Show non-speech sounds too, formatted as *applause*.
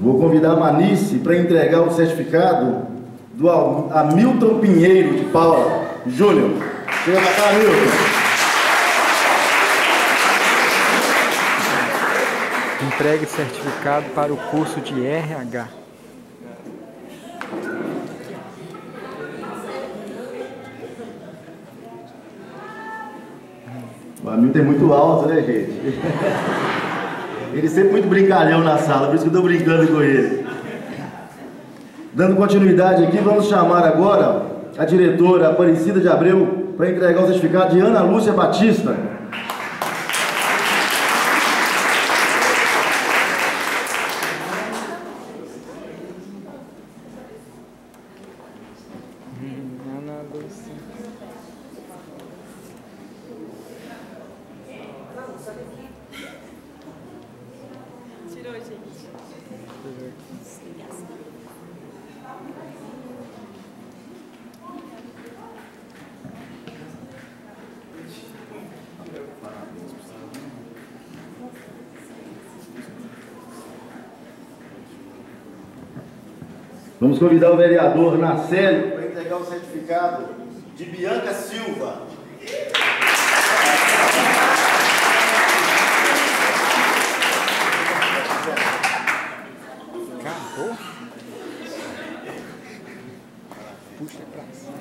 Vou convidar a Manice para entregar o certificado do Hamilton Pinheiro de Paula Júnior. Chega para cá, Hamilton. Entregue certificado para o curso de RH. O Hamilton é muito alto, né, gente? *laughs* Ele sempre muito brincalhão na sala, por isso que eu estou brincando com ele. Dando continuidade aqui, vamos chamar agora a diretora Aparecida de Abreu para entregar o certificado de Ana Lúcia Batista. Ana Lúcia. Vamos convidar o vereador Nacélio para entregar o certificado de Bianca Silva. Acabou? Puxa pra cima.